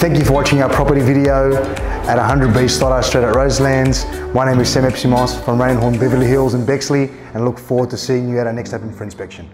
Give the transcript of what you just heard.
Thank you for watching our property video at 100B Stoddart Street at Roselands. My name is Sam Epsimos from Raine & Horne Beverly Hills in Bexley and look forward to seeing you at our next open for inspection.